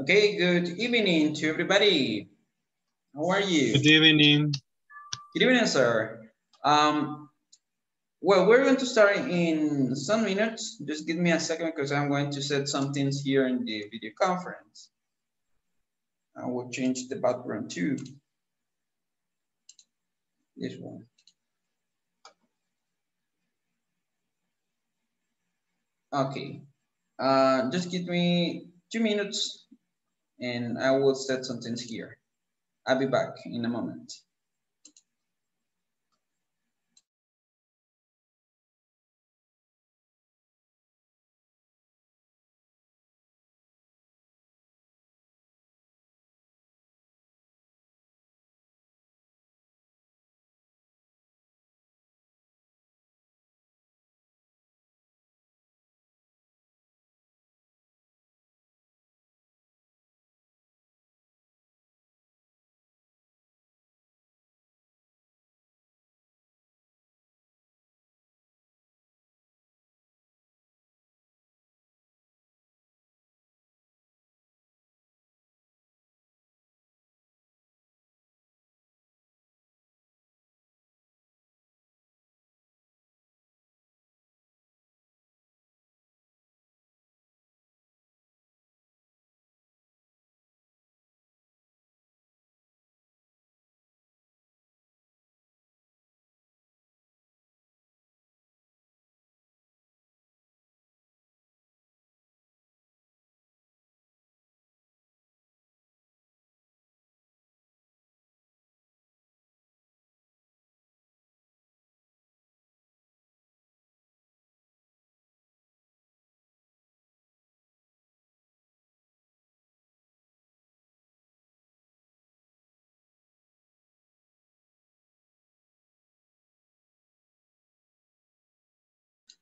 Okay, good evening to everybody. How are you? Good evening. Good evening, sir. Um, well, we're going to start in some minutes. Just give me a second because I'm going to set some things here in the video conference. I will change the background too. This one. Okay, uh, just give me two minutes and I will set some things here. I'll be back in a moment.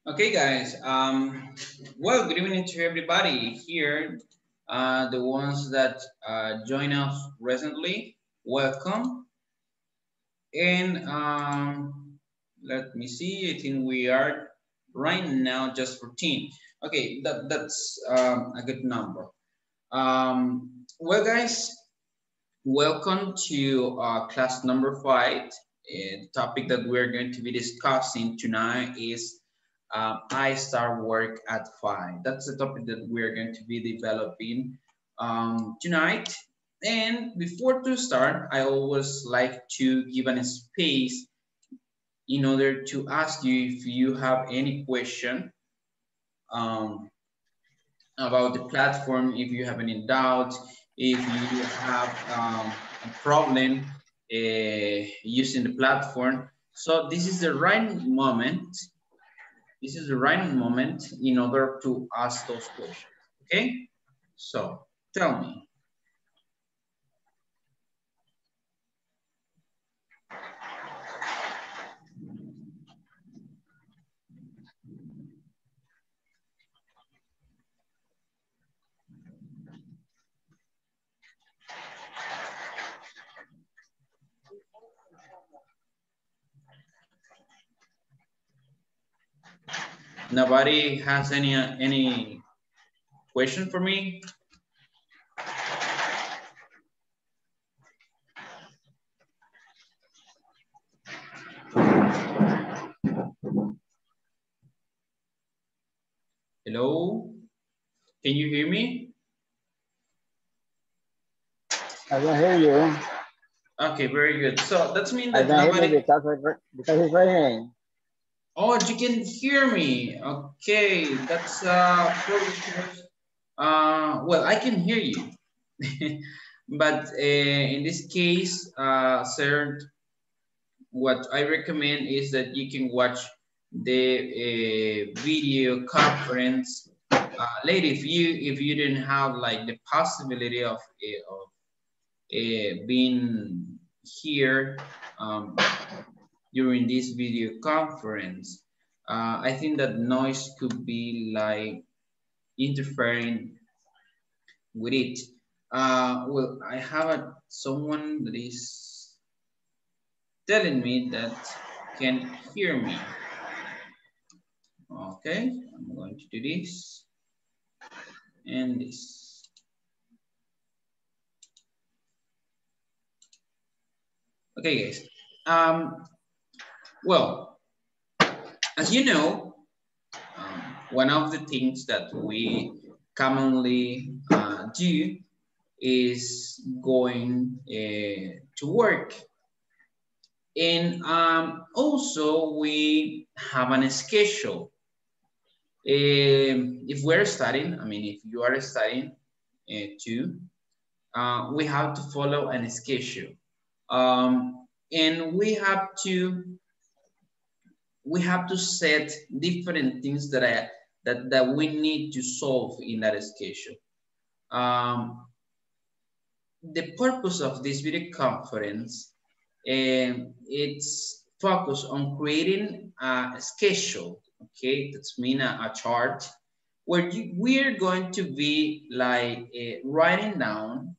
Okay, guys. Um, well, good evening to everybody here. Uh, the ones that uh, join us recently, welcome. And um, let me see, I think we are right now just 14. Okay, that, that's um, a good number. Um, well, guys, welcome to uh, class number five. Uh, the topic that we're going to be discussing tonight is um, I start work at five. That's the topic that we're going to be developing um, tonight. And before to start, I always like to give an space in order to ask you if you have any question um, about the platform, if you have any doubt, if you have um, a problem uh, using the platform. So this is the right moment this is the right moment in order to ask those questions, okay? So tell me. Nobody has any uh, any question for me? Hello? Can you hear me? I can hear you. Okay, very good. So that's mean I that can nobody... hear you because, because it's raining. Oh, you can hear me. Okay, that's uh, uh well, I can hear you. but uh, in this case, uh, sir, what I recommend is that you can watch the uh, video conference uh, later if you if you didn't have like the possibility of uh, of being here um, during this video conference. Uh, I think that noise could be like interfering with it. Uh, well, I have a, someone that is telling me that can hear me. Okay, I'm going to do this and this. Okay, guys. Um, well, as you know, um, one of the things that we commonly uh, do is going uh, to work. And um, also we have an schedule. Um, if we're studying, I mean, if you are studying uh, too, uh, we have to follow an schedule. Um, and we have to we have to set different things that I that that we need to solve in that schedule. Um, the purpose of this video conference um, it's focused on creating a schedule. Okay, that's mean a, a chart where you, we're going to be like uh, writing down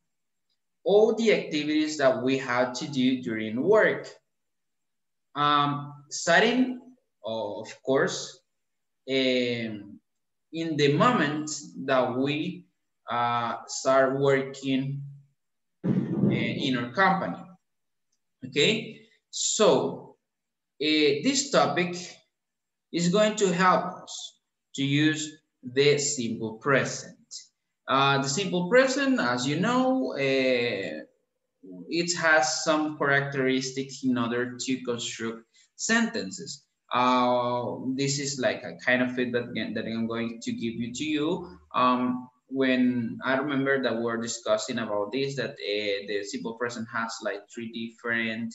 all the activities that we have to do during work. Um, starting, of course, um, in the moment that we uh, start working uh, in our company. Okay, so uh, this topic is going to help us to use the simple present. Uh, the simple present, as you know, uh, it has some characteristics in order to construct sentences. Uh, this is like a kind of feedback that I'm going to give you to you. Um, when I remember that we're discussing about this, that uh, the simple present has like three different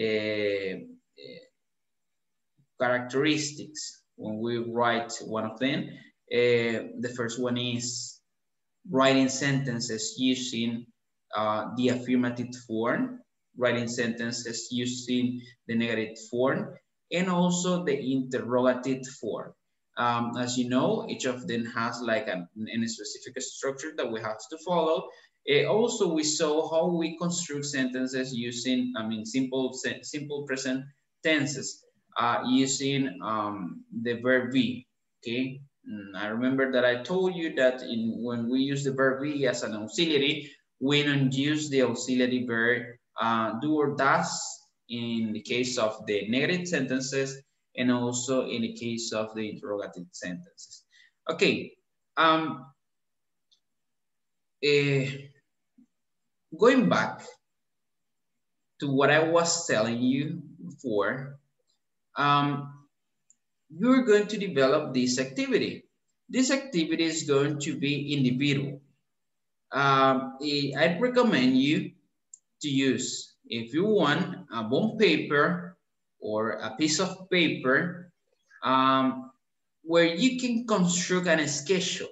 uh, uh, characteristics when we write one of them. the first one is writing sentences using uh, the affirmative form, writing sentences using the negative form, and also the interrogative form. Um, as you know, each of them has like a, a specific structure that we have to follow. Uh, also, we saw how we construct sentences using, I mean, simple simple present tenses uh, using um, the verb be, okay? Mm, I remember that I told you that in when we use the verb be as an auxiliary, we don't use the auxiliary verb uh, do or does in the case of the negative sentences and also in the case of the interrogative sentences. Okay, um, uh, going back to what I was telling you before, um, you're going to develop this activity. This activity is going to be individual. Um, I'd recommend you to use, if you want, a bond paper or a piece of paper um, where you can construct an schedule.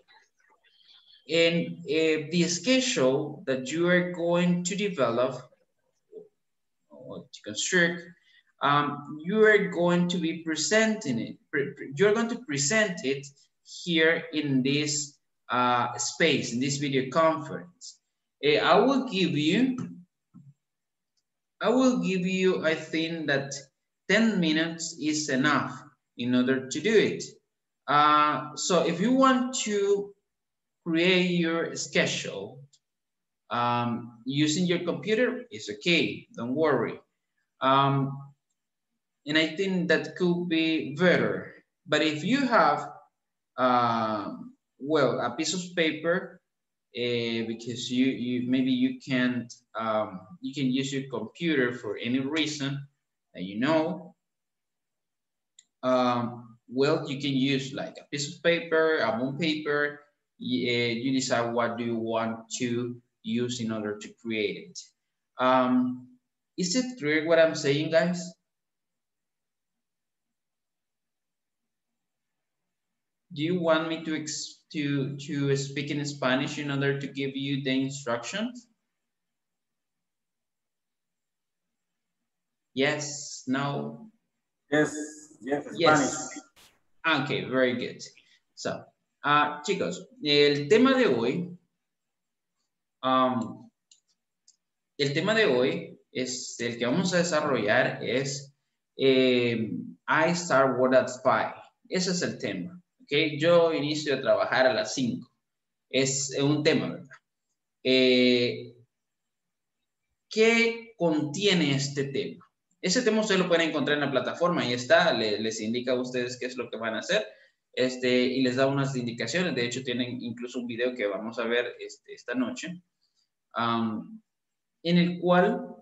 And the schedule that you are going to develop or to construct um, you are going to be presenting it. You're going to present it here in this uh, space, in this video conference. Uh, I will give you, I will give you, I think that 10 minutes is enough in order to do it. Uh, so if you want to create your schedule um, using your computer, it's okay, don't worry. Um, and I think that could be better. But if you have, uh, well, a piece of paper, uh, because you, you maybe you can't, um, you can use your computer for any reason that you know, um, well, you can use like a piece of paper, a bond paper, you, uh, you decide what do you want to use in order to create it. Um, is it clear what I'm saying, guys? Do you want me to to to speak in Spanish in order to give you the instructions? Yes, no. Yes, yes, yes. Okay, very good. So, uh, chicos, el tema de hoy, um, el tema de hoy es el que vamos a desarrollar es eh, I start work at five. Ese es el tema. ¿Okay? Yo inicio a trabajar a las 5. Es un tema, ¿verdad? Eh, ¿qué contiene este tema? Ese tema ustedes lo pueden encontrar en la plataforma, y está, les indica a ustedes qué es lo que van a hacer este, y les da unas indicaciones. De hecho, tienen incluso un video que vamos a ver este, esta noche, en el cual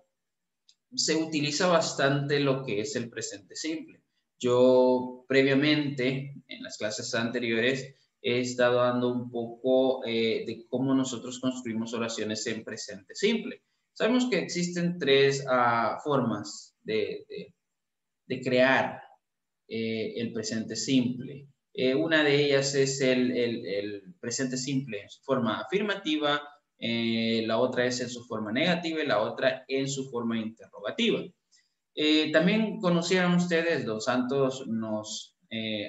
se utiliza bastante lo que es el presente simple. Yo previamente, en las clases anteriores, he estado dando un poco eh, de cómo nosotros construimos oraciones en presente simple. Sabemos que existen tres ah, formas de, crear eh, el presente simple. Eh, una de ellas es el, el, presente simple en su forma afirmativa, la otra es en su forma negativa y la otra en su forma interrogativa. También conocieron ustedes, Dos Santos nos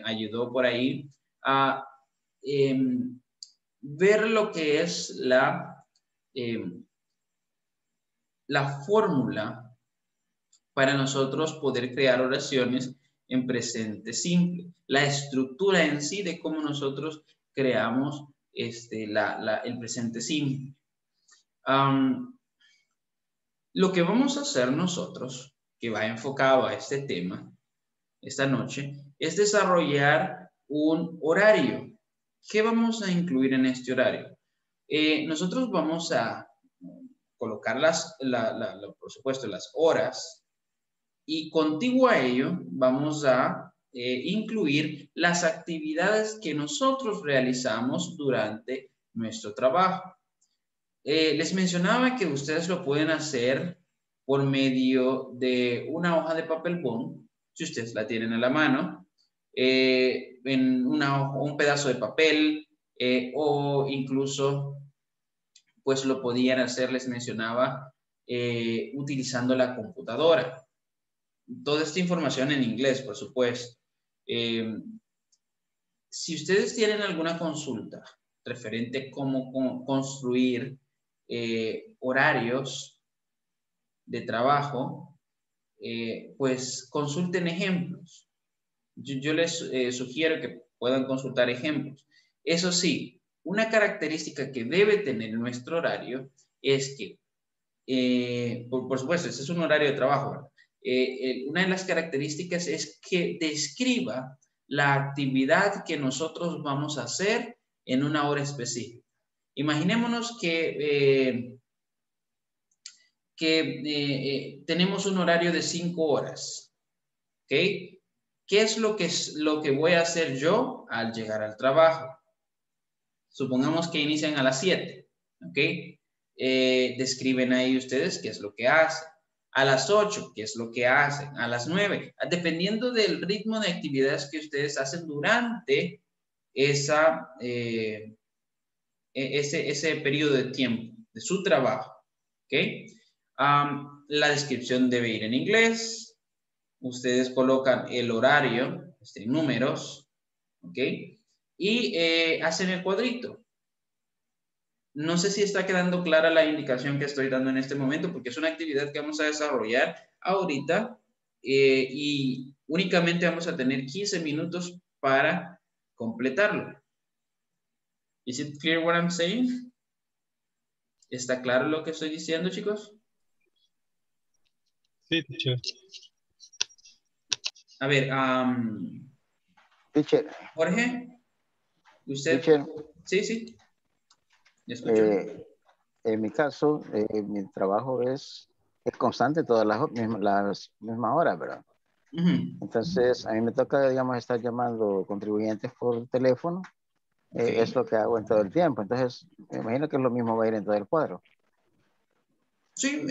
ayudó por ahí a Em, ver lo que es la, em, la fórmula para nosotros poder crear oraciones en presente simple, la estructura en sí de cómo nosotros creamos este, el presente simple. lo que vamos a hacer nosotros, que va enfocado a este tema esta noche, es desarrollar un horario ¿Qué vamos a incluir en este horario? Eh, nosotros vamos a colocar las, por supuesto, las horas y contiguo a ello vamos a eh, incluir las actividades que nosotros realizamos durante nuestro trabajo. Eh, les mencionaba que ustedes lo pueden hacer por medio de una hoja de papel bond, si ustedes la tienen a la mano, eh, en un pedazo de papel eh, o incluso pues lo podían hacer, les mencionaba, eh, utilizando la computadora. Toda esta información en inglés, por supuesto. si ustedes tienen alguna consulta referente a cómo, construir horarios de trabajo, pues consulten ejemplos yo, les eh, sugiero que puedan consultar ejemplos. Eso sí, una característica que debe tener nuestro horario es que, eh, por, supuesto, ese es un horario de trabajo, eh, una de las características es que describa la actividad que nosotros vamos a hacer en una hora específica. Imaginémonos que, que tenemos un horario de cinco horas, ¿ok? ¿Qué es lo que, lo que voy a hacer yo al llegar al trabajo? Supongamos que inician a las 7, ¿ok? Eh, describen ahí ustedes qué es lo que hacen. A las 8, qué es lo que hacen. A las 9, dependiendo del ritmo de actividades que ustedes hacen durante esa, eh, e-, ese, ese periodo de tiempo de su trabajo. ¿ok? La descripción debe ir en inglés, ustedes colocan el horario, este, números, ¿ok? Y eh, hacen el cuadrito. No sé si está quedando clara la indicación que estoy dando en este momento, porque es una actividad que vamos a desarrollar ahorita eh, y únicamente vamos a tener 15 minutos para completarlo. Is it clear what I'm saying? ¿Está claro lo que estoy diciendo, chicos? Sí, teacher. A ver, um, Jorge, usted. Sí, sí. Eh, en mi caso, eh, mi trabajo es, es constante todas las, las mismas horas, ¿verdad? Entonces, a mí me toca, digamos, estar llamando contribuyentes por teléfono. Eh, es lo que hago en todo el tiempo. Entonces, me imagino que es lo mismo va a ir en todo el cuadro. Sí,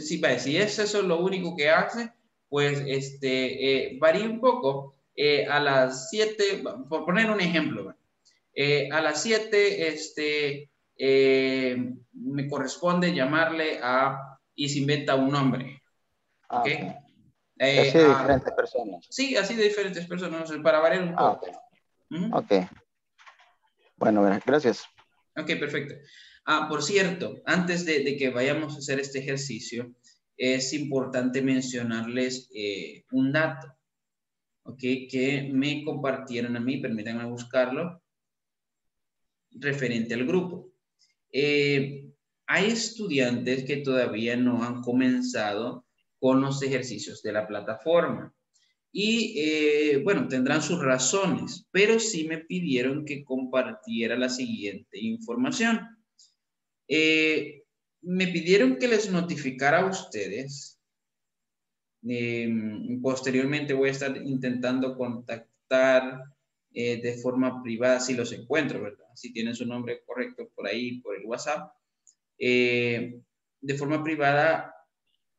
sí, si es eso lo único que hace, pues este, eh, varía un poco. Eh, a las 7, por poner un ejemplo, eh, a las 7 este, me corresponde llamarle a y se inventa un nombre. Ah, así de diferentes personas. Sí, así de diferentes personas, para variar un ah, poco. ok. Bueno, gracias. Ok, perfecto. Ah, por cierto, antes de, de, que vayamos a hacer este ejercicio, es importante mencionarles eh, un dato, ¿ok? Que me compartieron a mí, permítanme buscarlo, referente al grupo. Eh, hay estudiantes que todavía no han comenzado con los ejercicios de la plataforma. Y eh, bueno, tendrán sus razones, pero sí me pidieron que compartiera la siguiente información. Eh, me pidieron que les notificara a ustedes. Em, posteriormente voy a estar intentando contactar eh, de forma privada si los encuentro, ¿verdad? Si tienen su nombre correcto por ahí, por el WhatsApp. de forma privada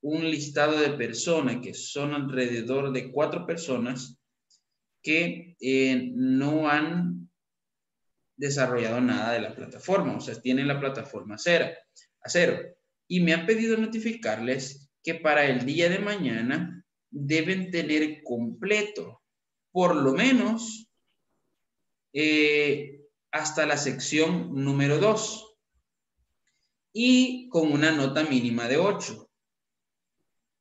un listado de personas, que son alrededor de cuatro personas, que eh, no han desarrollado nada de la plataforma, o sea, tienen la plataforma cero, a cero. Y me han pedido notificarles que para el día de mañana deben tener completo, por lo menos, eh, hasta la sección número 2 y con una nota mínima de 8.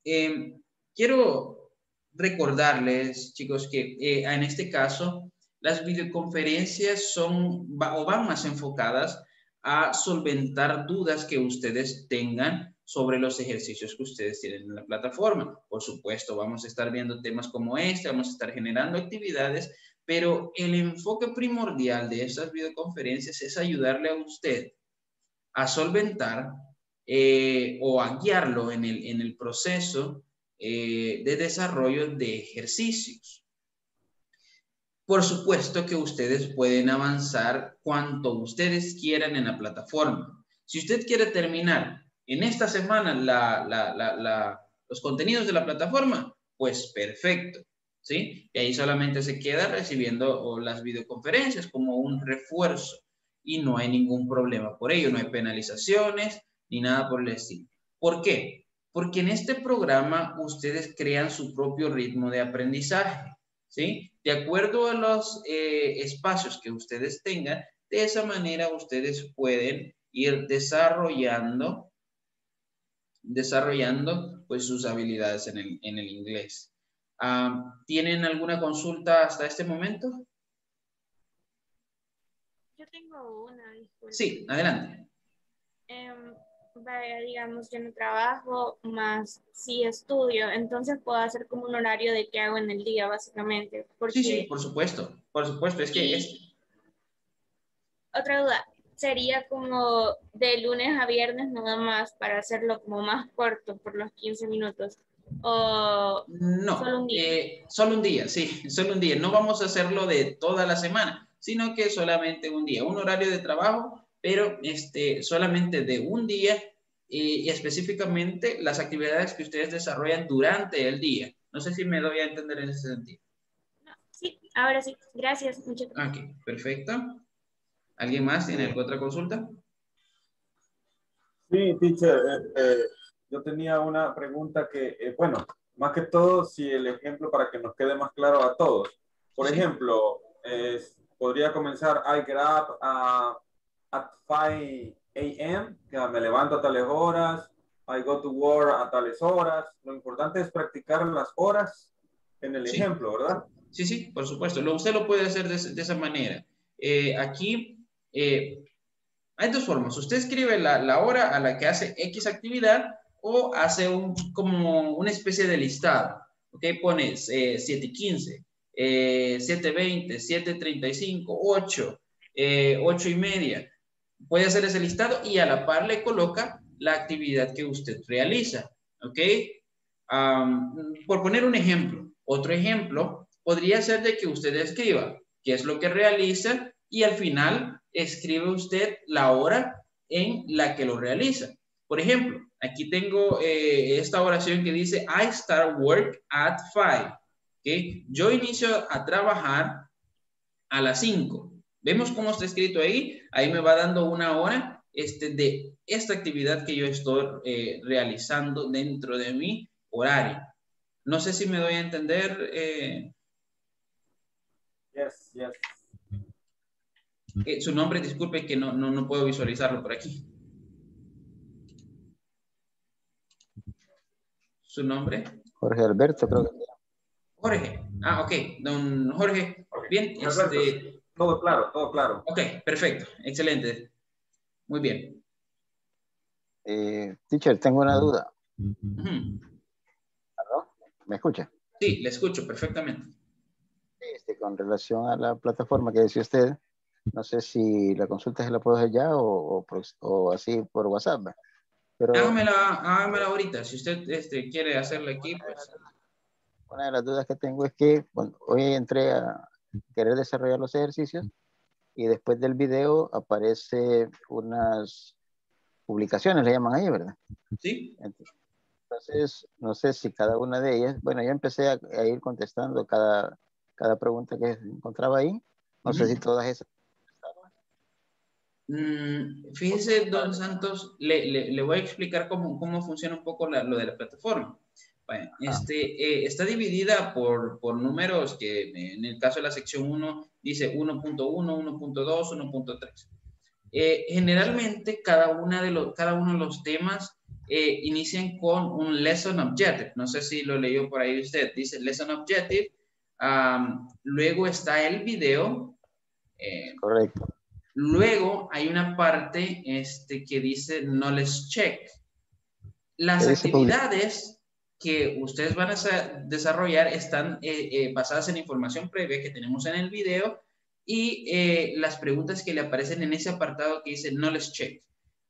Em, quiero recordarles, chicos, que eh, en este caso las videoconferencias son o van más enfocadas a solventar dudas que ustedes tengan sobre los ejercicios que ustedes tienen en la plataforma. Por supuesto, vamos a estar viendo temas como este, vamos a estar generando actividades, pero el enfoque primordial de estas videoconferencias es ayudarle a usted a solventar eh, o a guiarlo en el, en el proceso eh, de desarrollo de ejercicios. Por supuesto que ustedes pueden avanzar cuanto ustedes quieran en la plataforma. Si usted quiere terminar en esta semana los contenidos de la plataforma, pues perfecto, ¿sí? Y ahí solamente se queda recibiendo las videoconferencias como un refuerzo y no hay ningún problema por ello, no hay penalizaciones, ni nada por el estilo. ¿Por qué? Porque en este programa ustedes crean su propio ritmo de aprendizaje, ¿sí? De acuerdo a los eh, espacios que ustedes tengan, de esa manera ustedes pueden ir desarrollando, desarrollando pues sus habilidades en el, en el inglés. Ah, ¿Tienen alguna consulta hasta este momento? Yo tengo una. Sí, adelante. Em, digamos, yo no trabajo, más sí estudio, entonces puedo hacer como un horario de qué hago en el día, básicamente. Sí, sí, por supuesto, por supuesto, es que es... Otra duda, sería como de lunes a viernes nada más para hacerlo como más corto por los 15 minutos. O no, solo un día. Eh, solo un día, sí, solo un día. No vamos a hacerlo de toda la semana, sino que solamente un día, un horario de trabajo pero este, solamente de un día y, específicamente las actividades que ustedes desarrollan durante el día. No sé si me doy a entender en ese sentido. Sí, ahora sí. Gracias. Muchas gracias. Ok, perfecto. ¿Alguien más tiene otra consulta? Sí, teacher. Eh, eh, yo tenía una pregunta que, eh, bueno, más que todo, si el ejemplo para que nos quede más claro a todos. Por ejemplo, podría comenzar I grab a at 5 a.m., me levanto a tales horas, I go to work a tales horas. Lo importante es practicar las horas en el ejemplo, ¿verdad? Sí, sí, por supuesto. Lo, usted lo puede hacer de, esa manera. Eh, aquí eh, hay dos formas. Usted escribe la, hora a la que hace X actividad o hace un, como una especie de listado. ¿Ok? Pones eh, 7 y 15, eh, 7.20, 7.35, 8, 8 y media puede hacer ese listado y a la par le coloca la actividad que usted realiza. ¿Ok? por poner un ejemplo, otro ejemplo podría ser de que usted escriba qué es lo que realiza y al final escribe usted la hora en la que lo realiza. Por ejemplo, aquí tengo eh, esta oración que dice, I start work at 5. ¿Okay? Yo inicio a trabajar a las 5. Vemos cómo está escrito ahí. Ahí me va dando una hora este, de esta actividad que yo estoy eh, realizando dentro de mi horario. No sé si me doy a entender. Eh, yes, yes. Eh, su nombre, disculpe que no, no, no puedo visualizarlo por aquí. ¿Su nombre? Jorge Alberto, creo que. Jorge. Ah, ok. Don Jorge. Bien. Este, todo claro, todo claro. Ok, perfecto, excelente. Muy bien. Eh, teacher, tengo una duda. ¿Me escucha? Sí, le escucho perfectamente. Este, con relación a la plataforma que decía usted, no sé si la consulta se la puedo hacer ya o, o, así por WhatsApp. Pero, hágamela, ahorita. Si usted este, quiere hacerla aquí, pues. Una de las dudas que tengo es que hoy entré a querer desarrollar los ejercicios y después del video aparece unas publicaciones, le llaman ahí, ¿verdad? Sí. Entonces, no sé si cada una de ellas, bueno, yo empecé a, ir contestando cada, cada pregunta que encontraba ahí. No sé si todas esas Mm, fíjese, don Santos, le, le, voy a explicar cómo, cómo funciona un poco lo de la plataforma. Bueno, ah. este, eh, está dividida por, por, números que en el caso de la sección 1 dice 1.1, 1.2, 1.3. generalmente cada, una de los, cada uno de los temas eh, inician con un lesson objective. No sé si lo leyó por ahí usted. Dice lesson objective. luego está el video. Eh, Correcto Luego hay una parte este, que dice knowledge check. Las actividades que ustedes van a desarrollar están eh, eh, basadas en información previa que tenemos en el video y eh, las preguntas que le aparecen en ese apartado que dice knowledge check.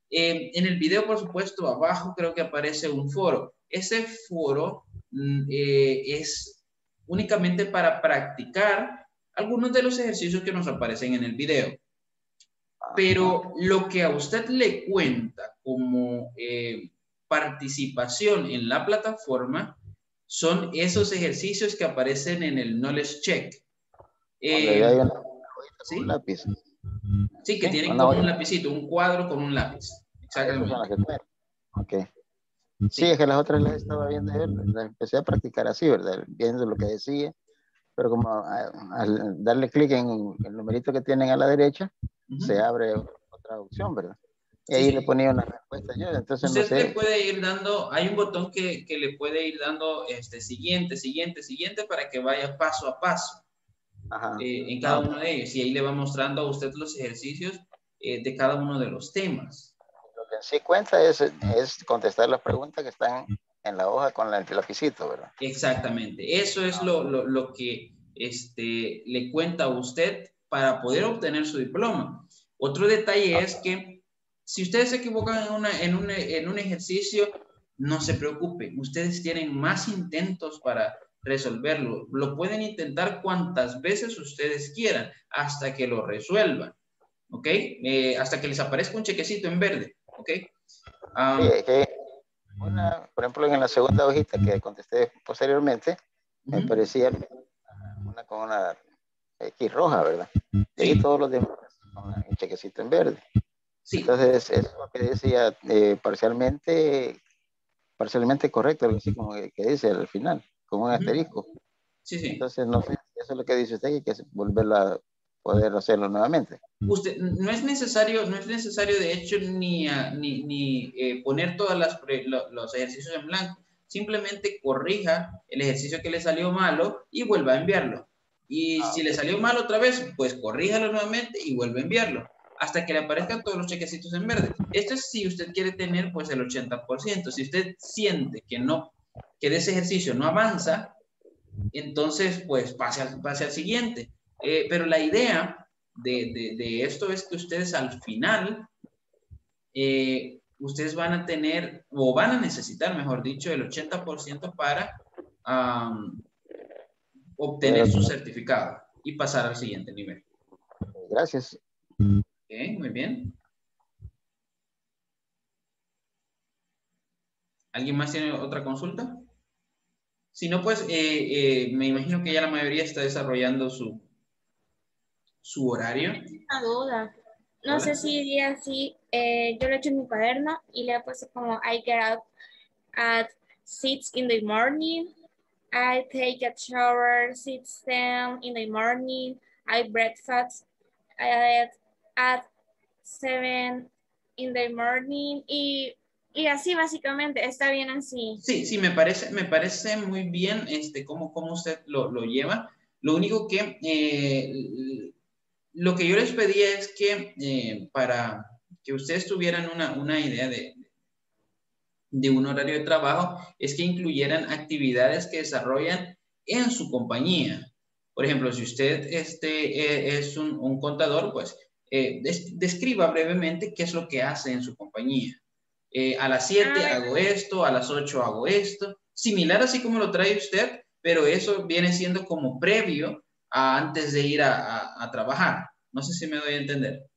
en el video, por supuesto, abajo creo que aparece un foro. Ese foro mm, es únicamente para practicar algunos de los ejercicios que nos aparecen en el video. Pero lo que a usted le cuenta como participación en la plataforma son esos ejercicios que aparecen en el Knowledge Check. Eh, ¿sí? Un lápiz. Sí, que tienen como un lapicito, un cuadro con un lápiz. Exactamente. Ok. Sí, es que las otras las estaba viendo, las empecé a practicar así, ¿verdad? Viendo lo que decía, pero como al darle clic en el numerito que tienen a la derecha, se abre otra opción, ¿verdad? Y ahí le ponía una respuesta yo, entonces Usted no sé. le puede ir dando, hay un botón que, que, le puede ir dando este siguiente, siguiente, siguiente para que vaya paso a paso Ajá. Eh, en cada uno de ellos. Y ahí le va mostrando a usted los ejercicios eh, de cada uno de los temas. Lo que en sí cuenta es, es contestar las preguntas que están en la hoja con el lapicito, ¿verdad? Exactamente. Eso es lo, lo, lo que este, le cuenta a usted para poder obtener su diploma. Otro detalle es que si ustedes se equivocan en, una, en, un, en un ejercicio, no se preocupen, ustedes tienen más intentos para resolverlo. Lo pueden intentar cuantas veces ustedes quieran hasta que lo resuelvan. ¿Ok? Eh, hasta que les aparezca un chequecito en verde. ¿Ok? una, por ejemplo, en la segunda hojita que contesté posteriormente, me parecía una con una X roja, ¿verdad? Y todos los demás con un chequecito en verde. Sí. Entonces, eso lo que decía eh, parcialmente, parcialmente correcto, así como que, dice al final, como un asterisco. Sí, sí. Entonces, no sé, eso es lo que dice usted, que hay que volverlo a poder hacerlo nuevamente. Usted, no es necesario, no es necesario de hecho ni, ni, ni eh, poner todos los ejercicios en blanco. Simplemente corrija el ejercicio que le salió malo y vuelva a enviarlo. Y ah, si le salió mal otra vez, pues corríjalo nuevamente y vuelve a enviarlo hasta que le aparezcan todos los chequecitos en verde. Esto es si usted quiere tener pues el 80%. Si usted siente que no, que de ese ejercicio no avanza, entonces pues pase al, pase al siguiente. Eh, pero la idea de, de, esto es que ustedes al final, eh, ustedes van a tener, o van a necesitar, mejor dicho, el 80% para obtener su certificado y pasar al siguiente nivel. Gracias. Muy bien. ¿Alguien más tiene otra consulta? Si no, pues eh, eh, me imagino que ya la mayoría está desarrollando su, su horario. Una duda. No sé si diría así, eh, yo lo he hecho en mi cuaderno y le he puesto como I get up at 6 in the morning I take a shower, sit down in the morning, I breakfast at, at seven in the morning y, y, así básicamente, está bien así. Sí, sí, me parece, me parece muy bien este, cómo, cómo usted lo, lo lleva. Lo único que, eh, lo que yo les pedía es que eh, para que ustedes tuvieran una, una idea de, de un horario de trabajo es que incluyeran actividades que desarrollan en su compañía. Por ejemplo, si usted este, eh, es un, contador, pues eh, describa brevemente qué es lo que hace en su compañía. Eh, a las 7 ah, hago esto, a las 8 hago esto, similar así como lo trae usted, pero eso viene siendo como previo a antes de ir a, a trabajar. No sé si me doy a entender.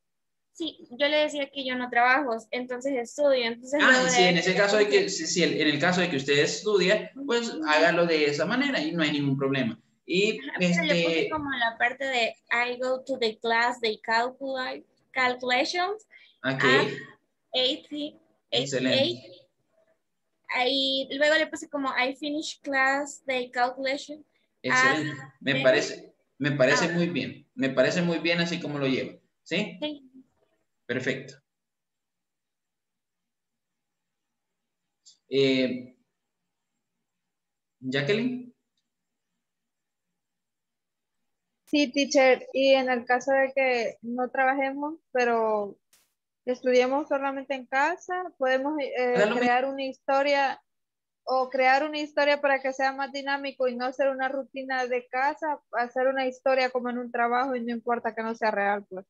Sí, yo le decía que yo no trabajo, entonces estudio. Entonces ah, sí, en ese caso de que, sí, en el caso de que usted estudia, pues hágalo de esa manera y no hay ningún problema. Y este... le puse como la parte de I go to the class, they calculate calculations. Okay. At Excelente. Y luego le puse como I finish class, the calculation. Excelente. me parece, me parece ah. muy bien. Me parece muy bien así como lo lleva. ¿Sí? Sí. Perfecto. Eh, Jacqueline. Sí, teacher. Y en el caso de que no trabajemos, pero estudiemos solamente en casa, podemos eh, crear una historia o crear una historia para que sea más dinámico y no ser una rutina de casa, hacer una historia como en un trabajo y no importa que no sea real, pues.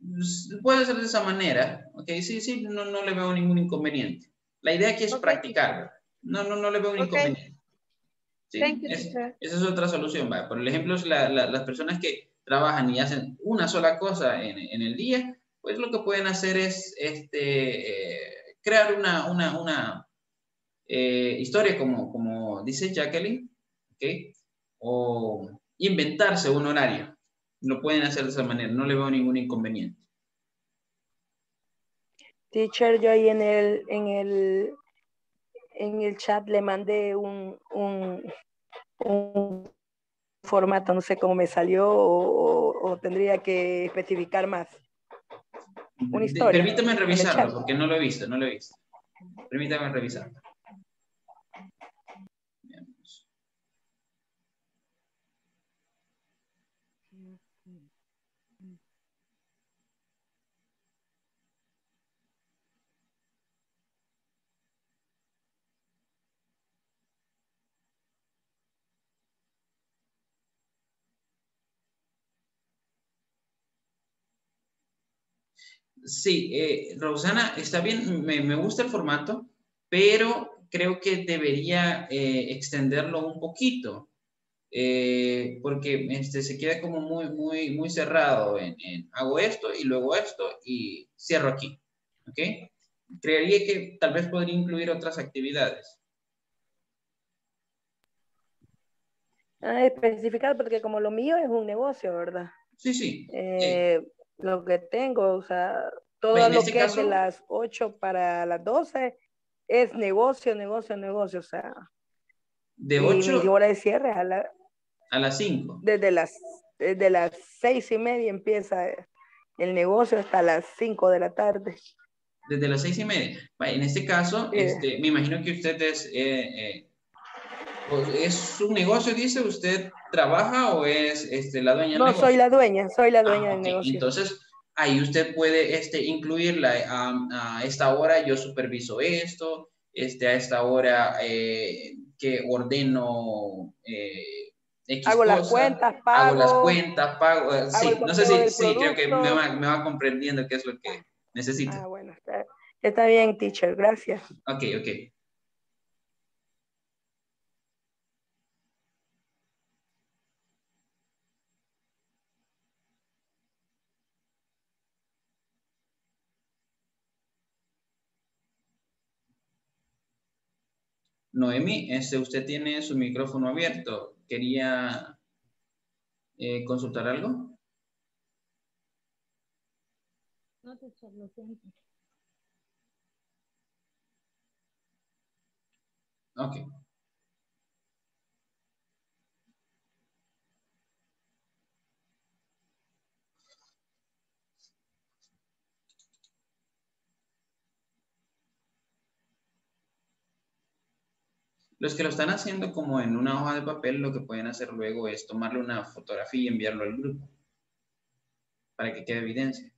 Pues, puede ser de esa manera, ok, sí, sí, no, no le veo ningún inconveniente. La idea aquí es practicar, no, no, no le veo un inconveniente. Sí, esa es otra solución, por ejemplo, la, las personas que trabajan y hacen una sola cosa en, en el día, pues lo que pueden hacer es este, eh, crear una, una, una eh, historia como, como dice Jacqueline, ¿ok? O inventarse un horario lo pueden hacer de esa manera, no le veo ningún inconveniente. Teacher, yo ahí en el, en el, en el chat le mandé un, un, formato, no sé cómo me salió o, tendría que especificar más. Una historia. Permítame revisarlo porque no lo he visto, no lo he visto. Permítame revisarlo. Sí, eh, Rosana, está bien, me, gusta el formato, pero creo que debería eh, extenderlo un poquito, eh, porque este, se queda como muy, muy, muy cerrado en, hago esto y luego esto y cierro aquí, ¿ok? Creería que tal vez podría incluir otras actividades. Ah, especificar, porque como lo mío es un negocio, ¿verdad? Sí, sí lo que tengo, o sea, todo lo este que es de las 8 para las 12 es negocio, negocio, negocio, o sea. De 8 y hora de cierre a, la, a las 5. Desde las, desde las 6 y media empieza el negocio hasta las 5 de la tarde. Desde las 6 y media. En este caso, este, me imagino que usted es, eh, eh, pues, ¿es un negocio, dice usted, trabaja o es este, la dueña no, soy la dueña, soy la dueña ah, del negocio. Entonces, ahí usted puede este, incluirla a, esta hora yo superviso esto, este, a esta hora eh, que ordeno eh, hago las cuentas, pago. Hago las cuentas, pago. Eh, sí, no sé si sí, creo que me va, me va, comprendiendo qué es lo que necesita. Ah, bueno, está, está bien, teacher, gracias. Ok, ok. Noemi, este, usted tiene su micrófono abierto. ¿Quería eh, consultar algo? No, te lo siento. Ok. Los que lo están haciendo como en una hoja de papel, lo que pueden hacer luego es tomarle una fotografía y enviarlo al grupo para que quede evidencia.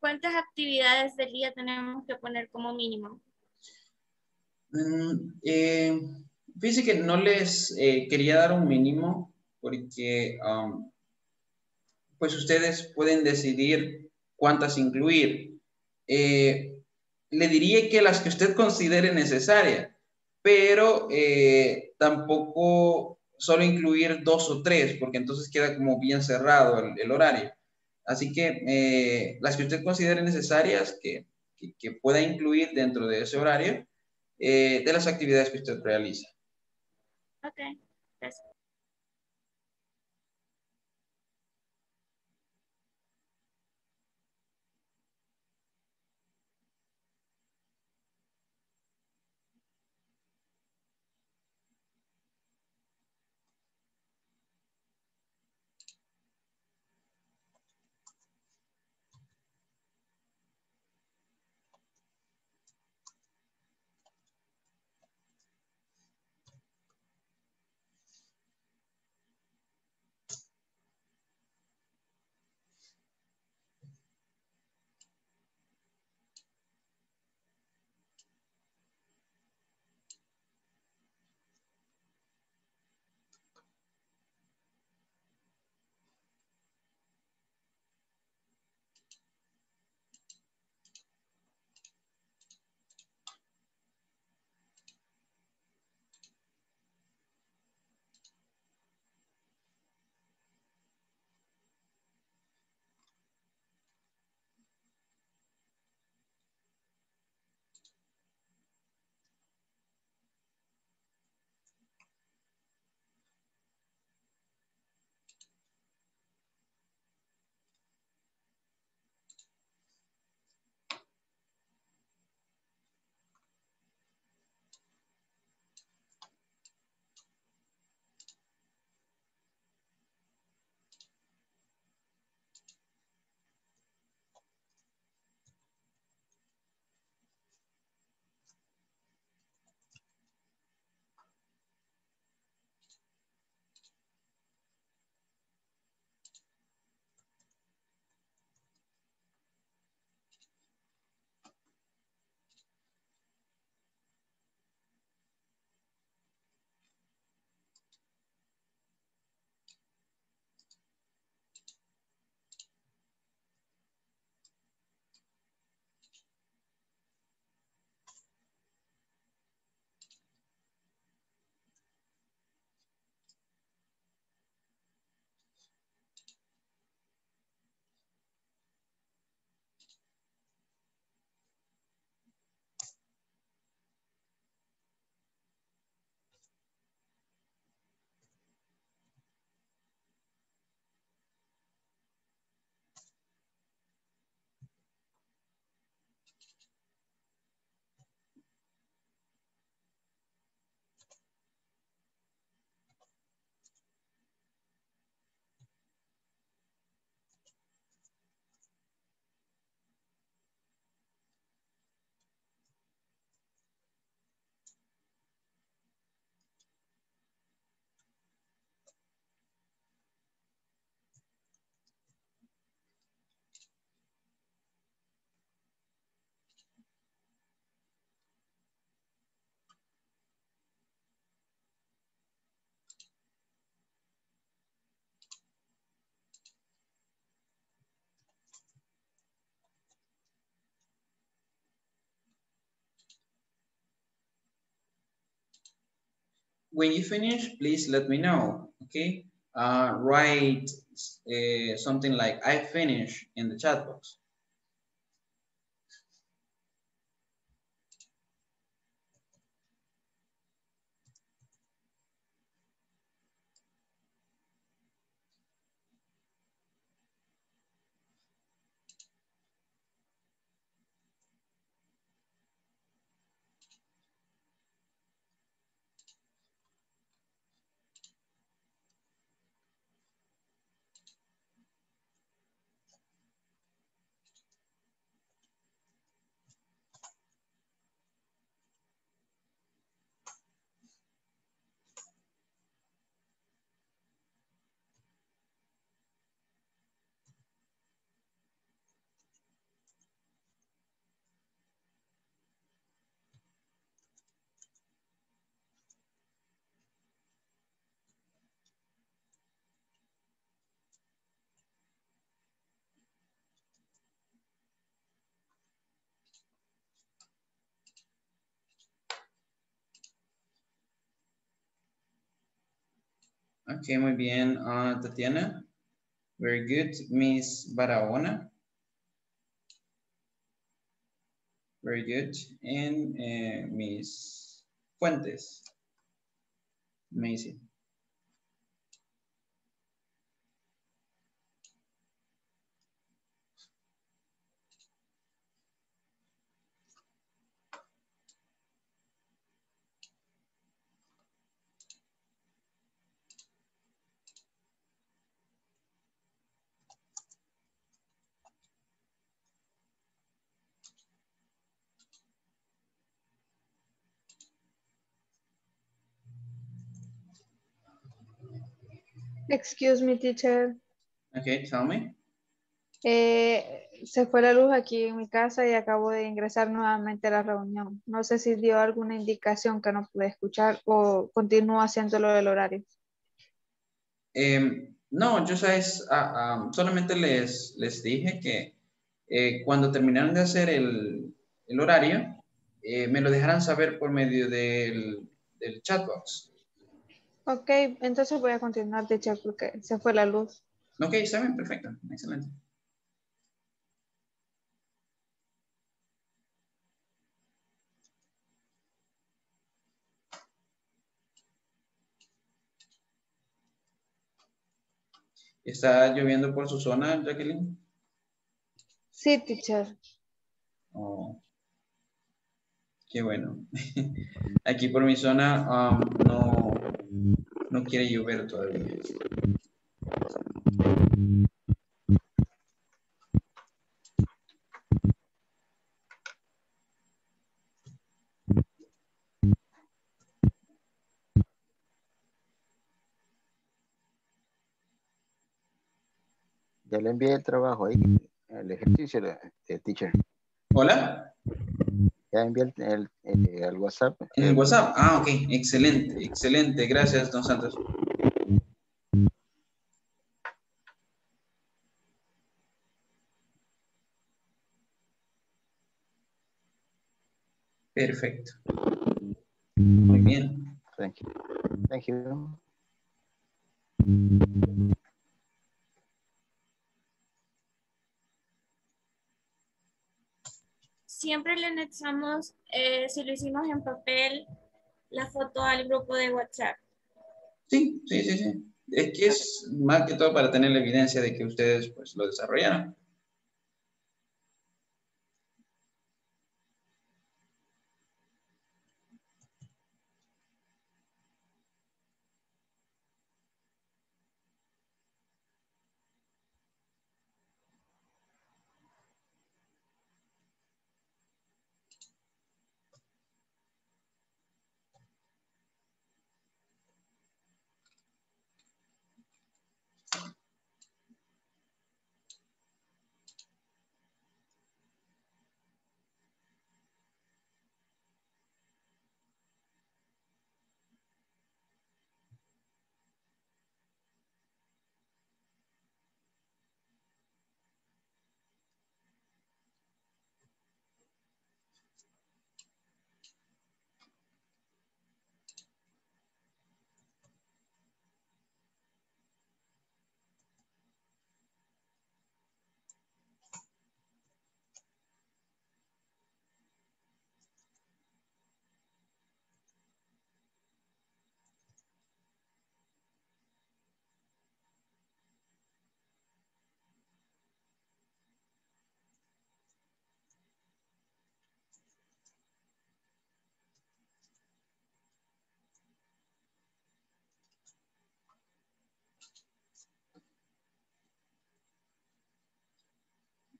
¿Cuántas actividades del día tenemos que poner como mínimo? Mm, eh, fíjense que no les eh, quería dar un mínimo porque um, pues ustedes pueden decidir cuántas incluir. Eh, le diría que las que usted considere necesarias, pero tampoco solo incluir dos o tres, porque entonces queda como bien cerrado el, horario. Así que eh, las que usted considere necesarias, que, que, pueda incluir dentro de ese horario, de las actividades que usted realiza. Ok, gracias. When you finish, please let me know, okay? Uh, write uh, something like, I finish in the chat box. Ok, muy bien, uh, Tatiana. Very good. Miss Barahona. Very good. And uh, Miss Fuentes. Amazing. Excuse me, teacher. Okay, tell me. Eh, se fue la luz aquí en mi casa y acabo de ingresar nuevamente a la reunión. No sé si dio alguna indicación que no pude escuchar o continúa haciéndolo del horario. Em, no, yo sabes, ah, solamente les, les dije que eh, cuando terminaron de hacer el, el horario, eh, me lo dejarán saber por medio del, del chatbox. Ok, entonces voy a continuar chat porque se fue la luz. Ok, está bien, perfecto, excelente. ¿Está lloviendo por su zona, Jacqueline? Sí, teacher. Oh. Qué bueno. Aquí por mi zona um, no, no quiere llover todavía. Ya le envié el trabajo ahí, el ejercicio, de teacher. ¿Hola? Ya envié el, el, WhatsApp. ¿En el WhatsApp? Ah, ok. Excelente, excelente. Gracias, don Santos. Perfecto. Muy bien. Thank you. Thank you. Siempre le anexamos, eh, si lo hicimos en papel, la foto al grupo de WhatsApp. Sí, sí, sí, sí. Es que es más que todo para tener la evidencia de que ustedes pues lo desarrollaron.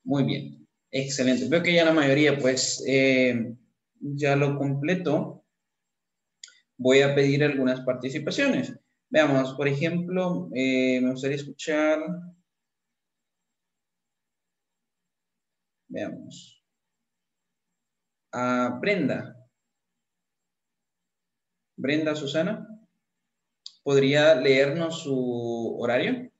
Muy bien, excelente. Veo que ya la mayoría, pues, eh, ya lo completo. Voy a pedir algunas participaciones. Veamos, por ejemplo, eh, me gustaría escuchar... Veamos. A Brenda. Brenda Susana. ¿Podría leernos su horario?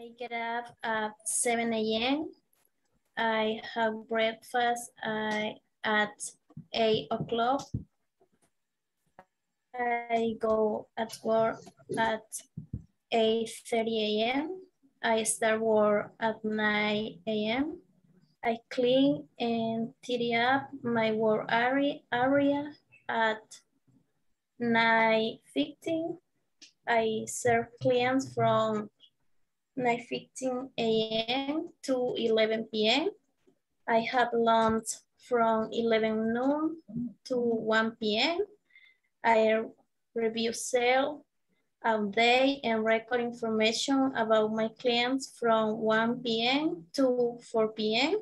I get up at 7 a.m. I have breakfast at 8 o'clock. I go at work at 8.30 a.m. I start work at 9 a.m. I clean and tidy up my work area, area at 9.15. I serve clients from 9.15 a.m. to 11 p.m. I have lunch from 11 noon to 1 p.m. I review sale day and record information about my clients from 1 p.m. to 4 p.m.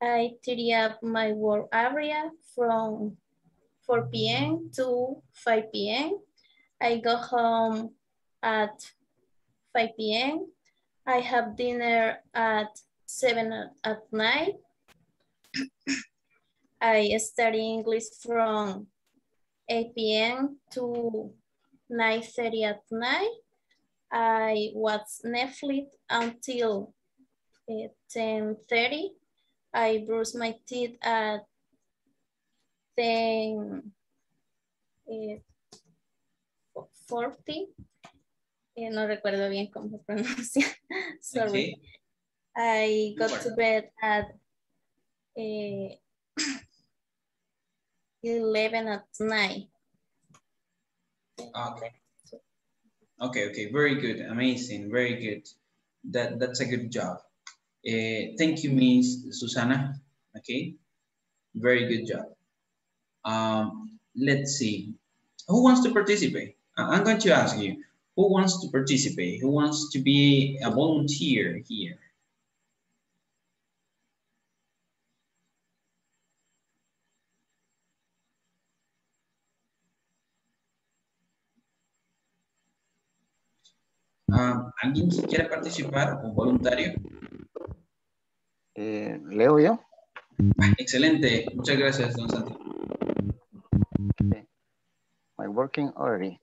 I tidy up my work area from 4 p.m. to 5 p.m. I go home at 5 p.m. I have dinner at 7 at night. I study English from 8 p.m. to 9.30 at night. I watch Netflix until uh, 10.30. I brush my teeth at 10, uh, 40. Eh, no recuerdo bien cómo se pronuncia. Sorry. Okay. I got to bed at uh, 11 at night. Okay. Okay, okay, very good, amazing, very good. That That's a good job. Uh, thank you, Miss Susana. Okay, very good job. Um, let's see. Who wants to participate? I'm going to ask you, who wants to participate? Who wants to be a volunteer here? Uh, ¿Alguien quiere participar como voluntario? Eh, ¿Leo yo? Excelente. Muchas gracias, don Santi. Okay. My working already.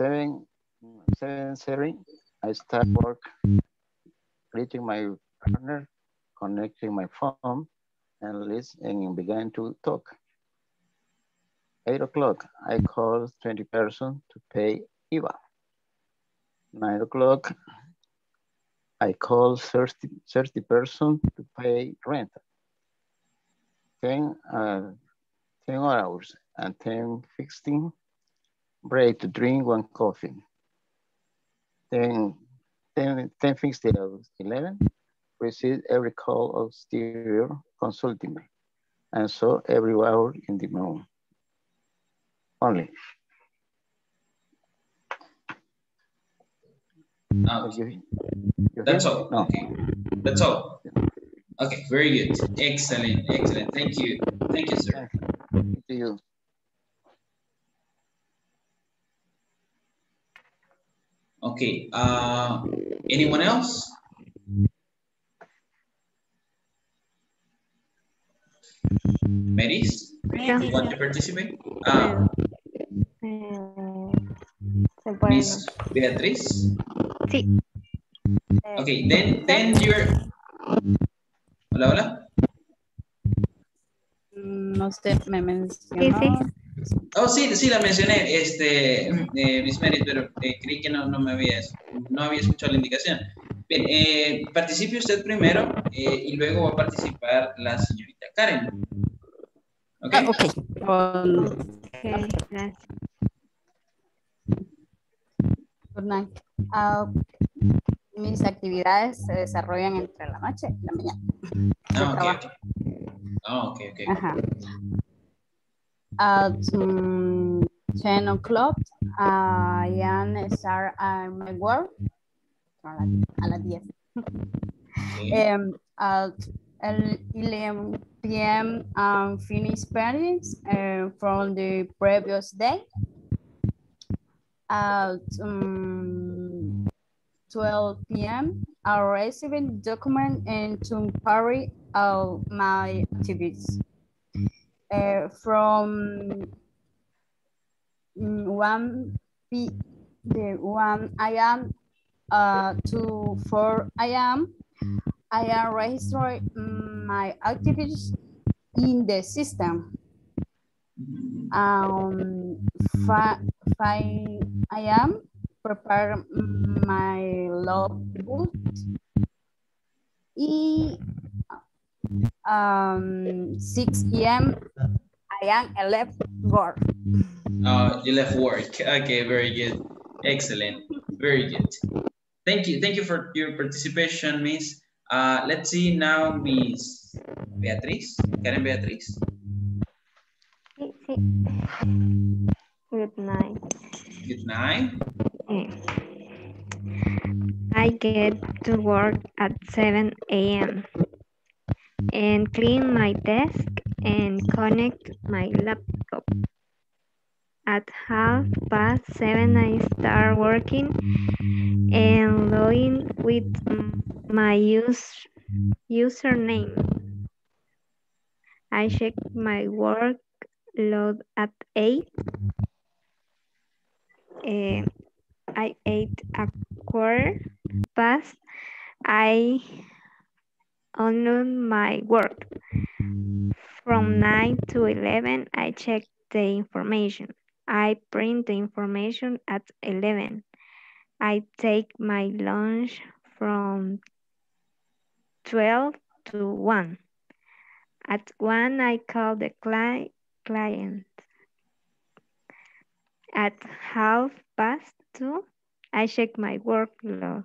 Seven, seven, seven, I start work, reaching my partner, connecting my phone, and listen and began to talk. Eight o'clock, I call 20 person to pay IVA. Nine o'clock, I call 30, 30 person to pay rent. 10, uh, 10 hours and 10, 16 break to drink one coffee. Then 10, 10 15 11, receive every call of stereo consulting me. And so every hour in the moon. Only. Ah, okay. That's all. No. Okay. That's all. Okay, very good. Excellent, excellent. Thank you. Thank you, sir. Thank you. Okay. Uh, anyone else? Maris, you want to participate? Uh, Miss Beatriz? Sí. Okay, then, then you're... Hola, hola. Mm, no sé, me mencionó. Sí, sí. Oh, sí, sí, la mencioné, este, eh, Miss Mary, pero eh, creí que no, no me había, no había escuchado la indicación. Bien, eh, participe usted primero eh, y luego va a participar la señorita Karen. ¿Ok? Ah, ok. okay gracias. Good night. Uh, mis actividades se desarrollan entre la noche y la mañana. Ah, ok, ok. Ah, ok, ok. Ajá. At um, 10 o'clock, I am start uh, my work. A las 10. Um, at 11 p.m. Um, finish paintings uh, from the previous day. At um, 12 p.m., I receiving document and to parry of my activities. Uh, from 1 p the 1 I am uh, to 4 I am I am registering my activities in the system. Um, five, five I am prepare my logbook. E, um, 6 p.m. I am left work. Uh, you left work. Okay, very good. Excellent. Very good. Thank you. Thank you for your participation, Miss. Uh, let's see now, Miss Beatriz. Karen Beatriz. Good night. Good night. I get to work at 7 a.m. and clean my desk and connect my laptop. At half past seven, I start working and login with my use, username. I check my work load at eight. Uh, I ate a quarter past. I on my work. From 9 to 11, I check the information. I print the information at 11. I take my lunch from 12 to 1. At 1, I call the cli client. At half past 2, I check my workload.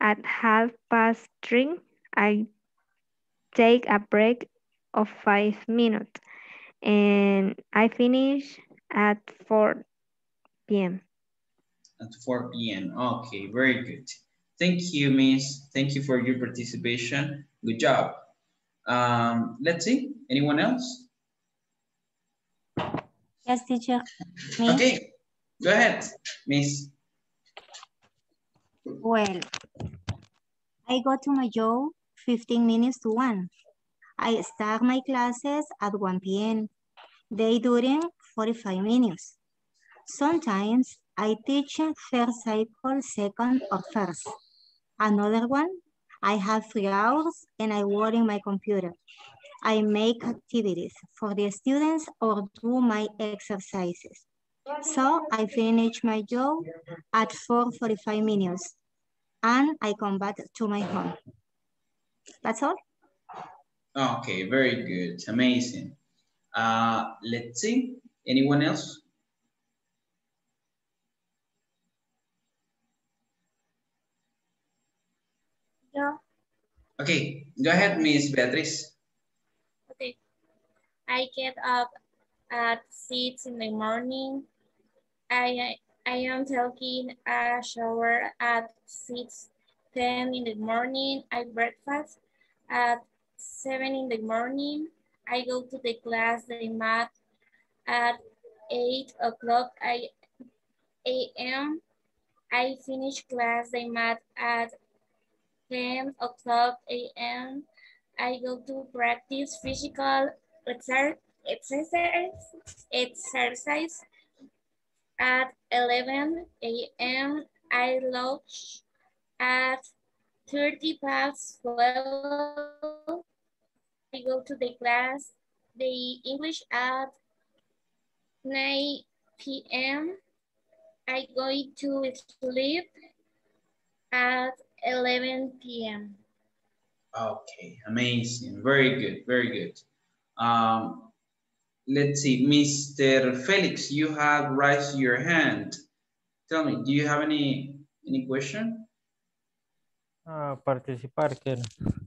At half past 3, I take a break of 5 minutes and I finish at 4 p.m. At 4 p.m. Okay, very good. Thank you, Miss. Thank you for your participation. Good job. Um, let's see, anyone else? Yes, teacher. Me? Okay, go ahead, Miss. Well, I go to my job 15 minutes to 1. I start my classes at 1 p.m. They during 45 minutes. Sometimes I teach first cycle, second, or first. Another one, I have three hours and I work in my computer. I make activities for the students or do my exercises. So I finish my job at 4.45 minutes and I come back to my home. That's all. Okay, very good. Amazing. Uh, let's see. Anyone else? Yeah. Okay, go ahead, Miss Beatriz. Okay. I get up at 6 in the morning. I, I am taking a shower at 6, 10 in the morning. I breakfast at 7 in the morning. I go to the class, the math at 8 o'clock a.m. I finish class, the math at 10 o'clock a.m. I go to practice physical exercise, exercise at 11 a.m. I lunch at 30 past 12 I go to the class, the English at 9 p.m. I go to sleep at 11 p.m. Okay, amazing. Very good, very good. Um, let's see, Mr. Felix, you have raised your hand. Tell me, do you have any any question? Uh, participar, quiero.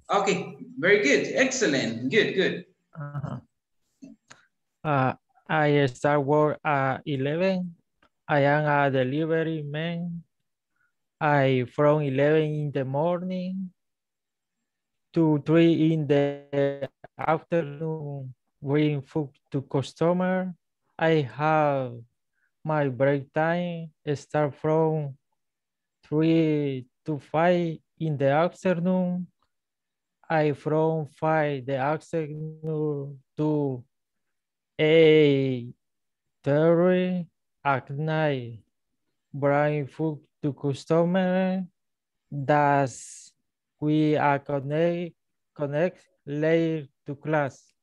Okay, very good. Excellent. Good, good. Uh -huh. uh, I start work at 11. I am a delivery man. I from 11 in the morning to 3 in the afternoon bring food to customer. I have my break time start from 3 to 5 in the afternoon I from five the afternoon to eight thirty at night. Bring food to customer. That's we are connect, connect late to class.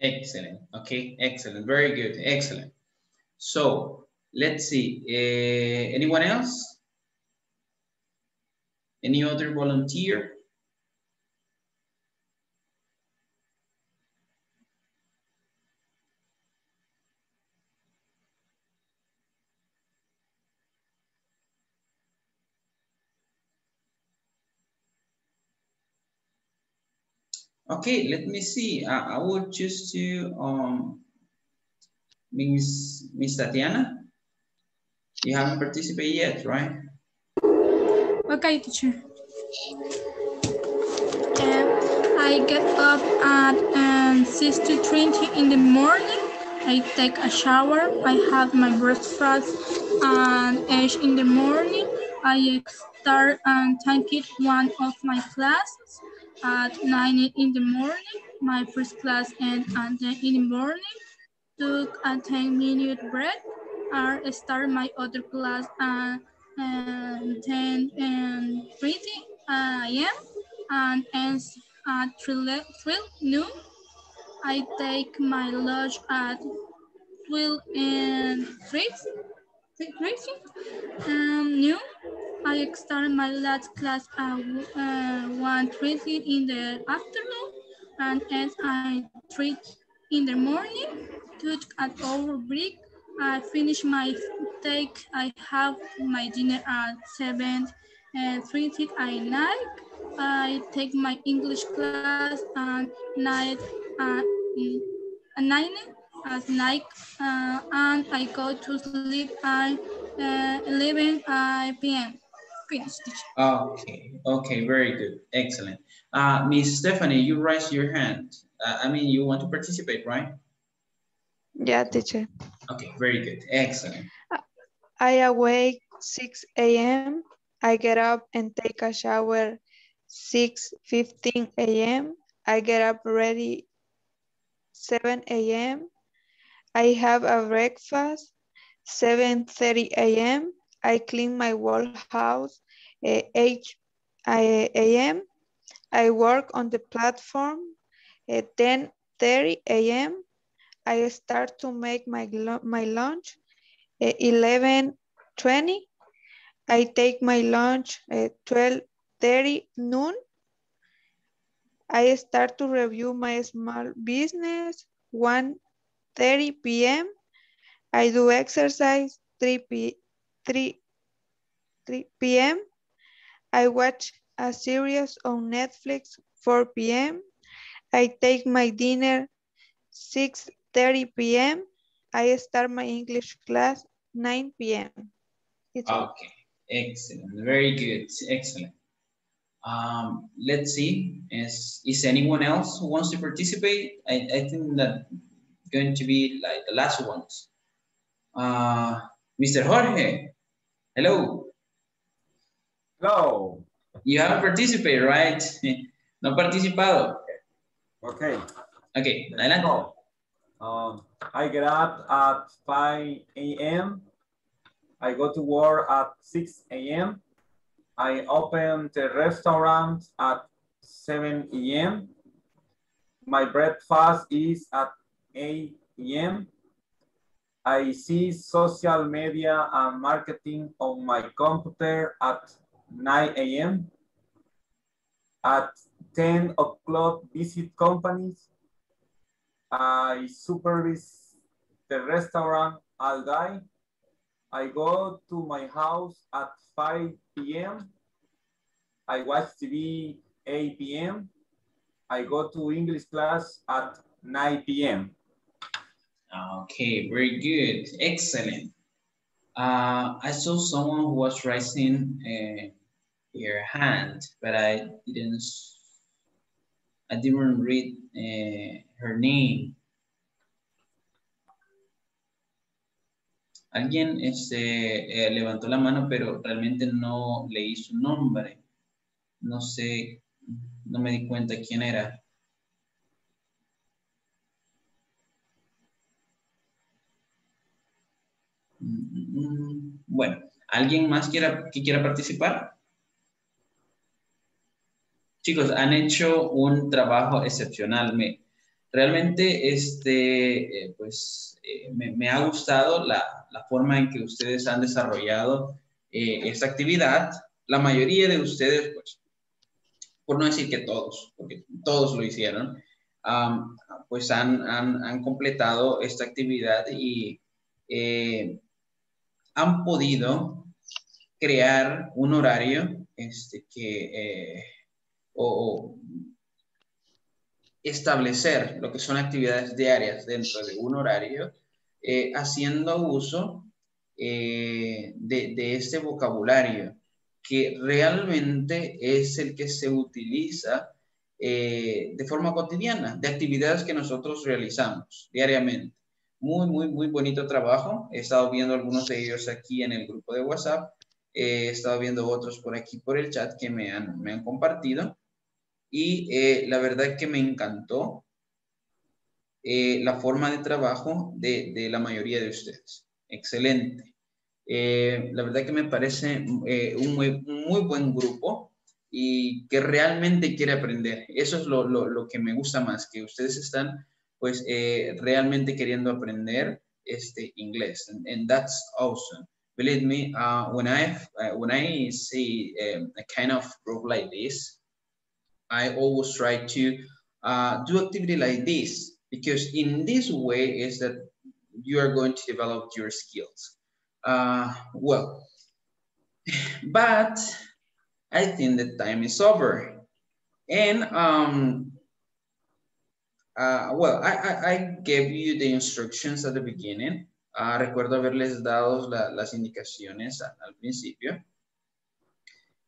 Excellent. Okay, excellent. Very good. Excellent. So let's see. Uh, anyone else? Any other volunteer? Okay, let me see. I, I will choose to um, Miss, Miss Tatiana. You haven't participated yet, right? Okay, teacher. Um, I get up at um, 6 to 20 in the morning. I take a shower. I have my breakfast and 8 in the morning. I start and take it one of my classes at 9 in the morning. My first class and at 10 in the morning. Took a 10 minute break. I start my other class at uh, 10 and 30 a.m. and ends at 12 noon. I take my lunch at 12 and 3 um, noon. I start my last class at uh, 1.30 in the afternoon and I 3 in the morning, took an hour break. I finish my take. I have my dinner at 7 and 30 at night. I take my English class at night at, at 9 at night uh, and I go to sleep at uh, 11 uh, p.m. Okay, okay, very good, excellent. Uh, Miss Stephanie, you raise your hand. Uh, I mean, you want to participate, right? Yeah, teacher. Okay, very good, excellent. I awake 6 a.m. I get up and take a shower 6.15 a.m. I get up ready 7 a.m. I have a breakfast 7.30 a.m. I clean my whole house uh, 8 a.m. I work on the platform at 10.30 a.m. I start to make my, my lunch at 11.20. I take my lunch at 12.30 noon. I start to review my small business 1.30 p.m. I do exercise 3 p 3, 3 p.m. I watch a series on Netflix 4 p.m. I take my dinner 6.30 p.m. I start my English class 9 p.m. okay, excellent, very good, excellent. Um, let's see, is, is anyone else who wants to participate? I, I think that going to be like the last ones. Uh, Mr. Jorge, hello. Hello. You haven't participated, right? no participado. Okay. Okay, adelante. Um, I get up at 5 a.m. I go to work at 6 a.m. I open the restaurant at 7 a.m. My breakfast is at 8 a.m. I see social media and marketing on my computer at 9 a.m. At 10 o'clock, visit companies. I supervise the restaurant all day. I go to my house at 5 p.m. I watch TV 8 p.m. I go to English class at 9 p.m. Okay, very good, excellent. Uh, I saw someone who was raising uh, your hand, but I didn't, I didn't read uh, her name. Alguien este, eh, levantó la mano, pero realmente no leí su nombre. No sé, no me di cuenta quién era. Mm, mm, mm. Bueno, ¿alguien más quiera, que quiera participar? chicos, han hecho un trabajo excepcional. Me, realmente, este, eh, pues, eh, me, ha gustado la, la, forma en que ustedes han desarrollado eh, esta actividad. La mayoría de ustedes, pues, por no decir que todos, porque todos lo hicieron, pues han, han, han, completado esta actividad y han podido crear un horario este, que o, establecer lo que son actividades diarias dentro de un horario, eh, haciendo uso eh, de, este vocabulario que realmente es el que se utiliza eh, de forma cotidiana, de actividades que nosotros realizamos diariamente. Muy, muy, muy bonito trabajo. He estado viendo algunos de ellos aquí en el grupo de WhatsApp. He estado viendo otros por aquí por el chat que me han, me han compartido y eh, la verdad que me encantó eh, la forma de trabajo de, la mayoría de ustedes. Excelente. Eh, la verdad que me parece un muy, buen grupo y que realmente quiere aprender. Eso es lo, que me gusta más, que ustedes están pues realmente queriendo aprender este inglés. And, that's awesome. Believe me, uh, when, I, uh, when I see um, a kind of group like this, I always try to uh, do activity like this because in this way is that you are going to develop your skills. Uh, well, but I think the time is over. And um, uh, well, I, I, I, gave you the instructions at the beginning. Uh, recuerdo haberles dado la, las indicaciones al, principio.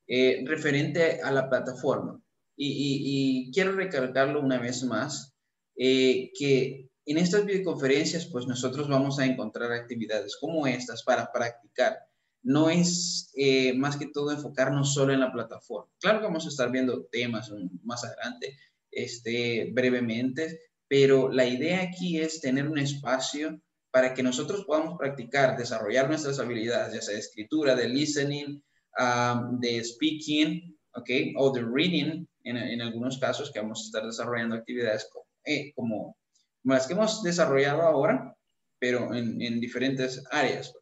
Eh, referente a la plataforma. Y, quiero recalcarlo una vez más, eh, que en estas videoconferencias, pues nosotros vamos a encontrar actividades como estas para practicar. No es eh, más que todo enfocarnos solo en la plataforma. Claro que vamos a estar viendo temas más adelante, este, brevemente, pero la idea aquí es tener un espacio para que nosotros podamos practicar, desarrollar nuestras habilidades, ya sea de escritura, de listening, um, de speaking, ¿ok? O de reading, en, algunos casos que vamos a estar desarrollando actividades eh, como, las que hemos desarrollado ahora, pero en, diferentes áreas.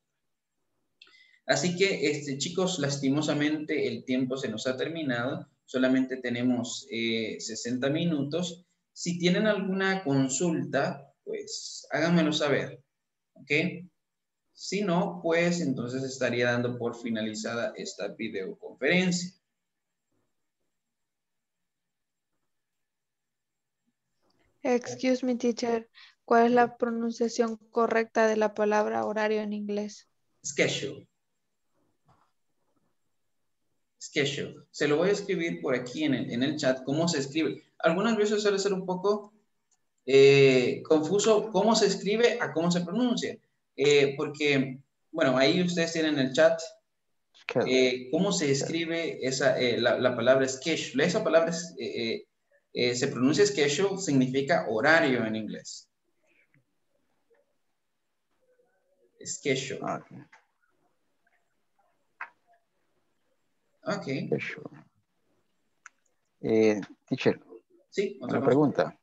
Así que, este, chicos, lastimosamente el tiempo se nos ha terminado. Solamente tenemos 60 eh, minutos. Si tienen alguna consulta, pues háganmelo saber. ¿Ok? Si no, pues entonces estaría dando por finalizada esta videoconferencia. Excuse me, teacher. ¿Cuál es la pronunciación correcta de la palabra horario en inglés? Schedule. Schedule. Se lo voy a escribir por aquí en el, en el chat cómo se escribe. Algunas veces suele ser un poco eh, confuso cómo se escribe a cómo se pronuncia. Eh, porque, bueno, ahí ustedes tienen el chat. Eh, ¿Cómo se escribe esa, la, la, palabra schedule? Esa palabra es eh, se pronuncia schedule, significa horario en inglés. Schedule. Ok. Eh, teacher. Sí, otra pregunta.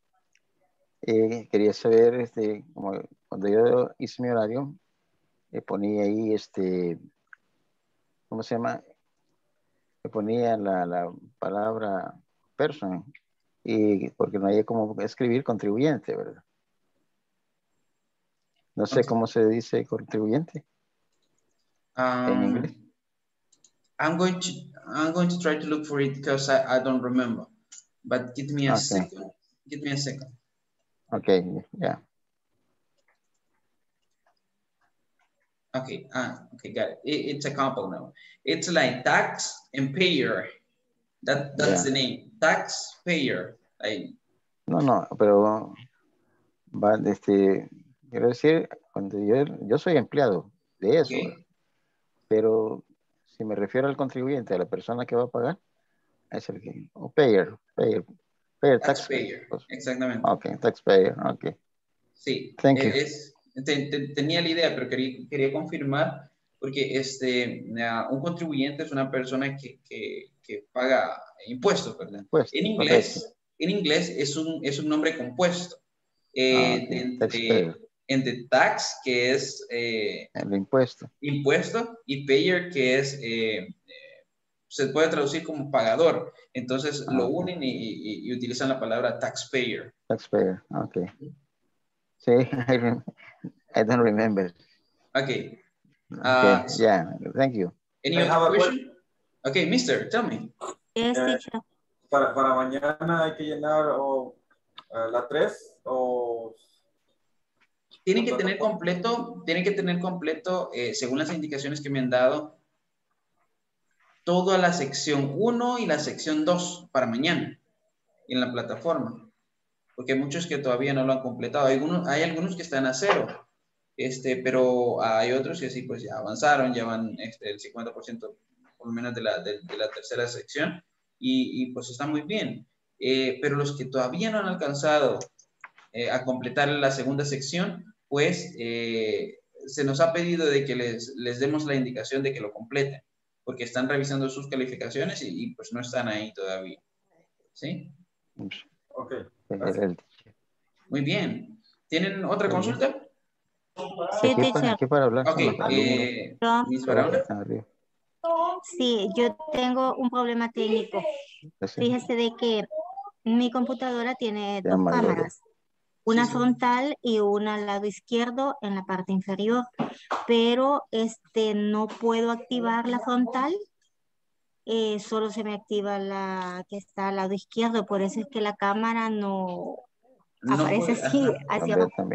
Eh, quería saber, este, como cuando yo hice mi horario, le ponía ahí, este, ¿cómo se llama? Le ponía la, la palabra person y porque no hay como escribir contribuyente, ¿verdad? No sé cómo se dice contribuyente um, en inglés. I'm going to I'm going to try to look for it because I, I don't remember. But give me a okay. second. Give me a second. Okay, yeah. Okay, ah, okay, got it. it. It's a couple now. It's like tax and payer. That that's yeah. the name. Taxpayer. Ahí. No, no, pero va, este, quiero decir, cuando yo, yo soy empleado de eso, pero si me refiero al contribuyente, a la persona que va a pagar, es el que, o payer, payer, payer, taxpayer, pues. exactamente. Ok, taxpayer, ok. Sí, Thank you. Es, tenía la idea, pero quería, quería confirmar, porque este, un contribuyente es una persona que, que que paga impuestos, ¿verdad? en inglés, en inglés es un, es un nombre compuesto. Eh, ah, entre, tax, que es... Eh, el impuesto. Impuesto, y payer, que es... Eh, se puede traducir como pagador. Entonces lo ah, unen y, y, utilizan la palabra taxpayer. Taxpayer, ok. Sí, I, don't remember. Okay. Uh, yeah, thank you. Any other question? Okay, mister, tell me. Yes, teacher. Para, para mañana hay que llenar o, uh, la 3 o... Tienen que tener completo, tienen que tener completo, eh, según las indicaciones que me han dado, toda la sección 1 y la sección 2 para mañana en la plataforma. Porque hay muchos que todavía no lo han completado. Hay algunos, hay algunos que están a cero, este, pero hay otros que sí, pues ya avanzaron, ya van este, el 50% por lo menos de la, de la tercera sección y, pues está muy bien. Eh, pero los que todavía no han alcanzado eh, a completar la segunda sección, pues eh, se nos ha pedido de que les, les, demos la indicación de que lo completen, porque están revisando sus calificaciones y, pues no están ahí todavía. ¿Sí? Ok. Muy bien. ¿Tienen otra consulta? Sí, teacher. para hablar Ok, Sí, yo tengo un problema técnico. Fíjese de que mi computadora tiene dos cámaras, una frontal y una al lado izquierdo en la parte inferior, pero este no puedo activar la frontal, eh, solo se me activa la que está al lado izquierdo, por eso es que la cámara no, aparece así, hacia abajo.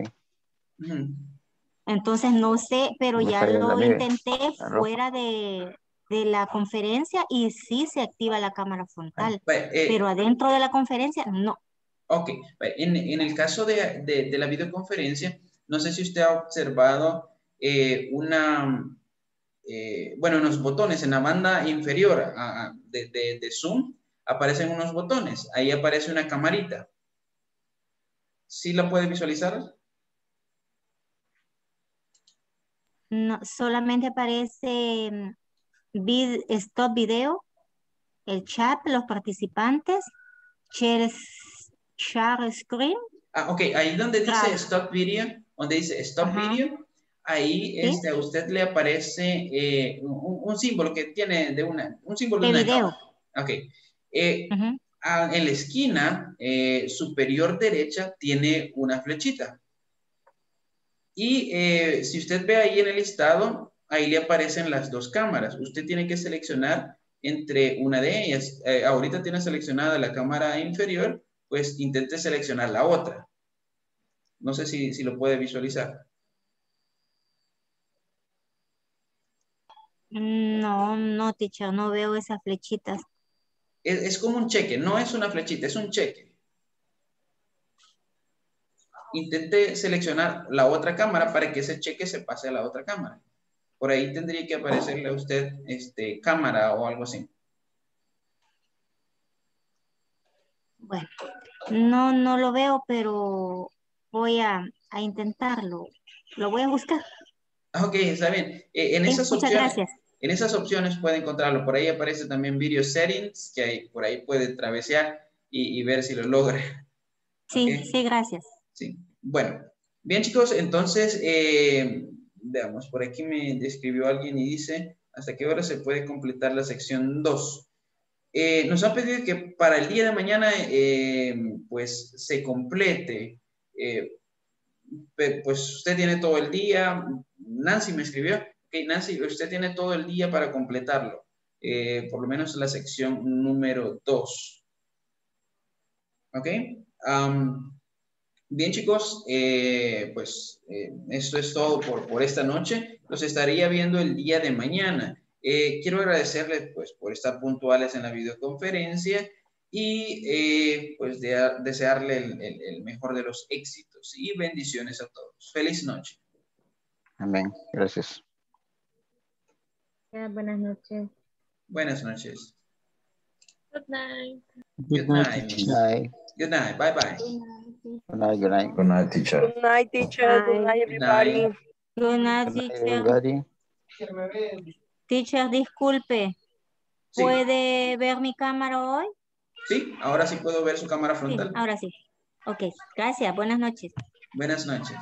Entonces no sé, pero ya lo intenté fuera de, de la conferencia y sí se activa la cámara frontal, eh, pero adentro de la conferencia no. Ok, en, en el caso de, de, la videoconferencia, no sé si usted ha observado eh, una, eh, bueno, en los botones, en la banda inferior de, de, Zoom, aparecen unos botones, ahí aparece una camarita. ¿Sí la puede visualizar? No, solamente aparece vid, stop video, el chat, los participantes, share, share screen. Ah, ok, ahí donde dice stop video, donde dice stop video, ahí este, a usted le aparece eh, un, símbolo que tiene de una, un símbolo de, video. Ok. Eh, en la esquina eh, superior derecha tiene una flechita. Y si usted ve ahí en el listado, ahí le aparecen las dos cámaras. Usted tiene que seleccionar entre una de ellas. Eh, ahorita tiene seleccionada la cámara inferior, pues intente seleccionar la otra. No sé si, lo puede visualizar. No, no, teacher, no veo esas flechitas. Es, es, como un cheque, no es una flechita, es un cheque. Intente seleccionar la otra cámara para que ese cheque se pase a la otra cámara por ahí tendría que aparecerle a usted este, cámara o algo así. Bueno, no, no lo veo, pero voy a, intentarlo. Lo voy a buscar. Ok, está bien. Eh, en, esas opciones, gracias. en esas opciones puede encontrarlo. Por ahí aparece también Video Settings, que hay, por ahí puede travesear y, ver si lo logra. Sí, sí, gracias. Sí. Bueno, bien chicos, entonces eh, veamos, por aquí me describió alguien y dice, ¿hasta qué hora se puede completar la sección 2? Eh, nos han pedido que para el día de mañana, eh, pues, se complete. Eh, pues usted tiene todo el día. Nancy me escribió. Ok, Nancy, usted tiene todo el día para completarlo. por lo menos la sección número 2. ¿Ok? Bien chicos, eh, pues eh, esto es todo por, por, esta noche. Los estaría viendo el día de mañana. Eh, quiero agradecerles pues por estar puntuales en la videoconferencia y pues desearle el, mejor de los éxitos y bendiciones a todos. Feliz noche. Amén. Gracias. buenas noches. Buenas noches. Good night. Good night. Good night. Good night. Bye bye. Good night, good night. Good night, teacher. Good night, teacher. Good night, everybody. Good night, teacher. Teacher, disculpe. ¿Puede ver mi cámara hoy? Sí, ahora sí puedo ver su cámara frontal. Sí, ahora sí. Ok, gracias. Buenas noches. Buenas noches.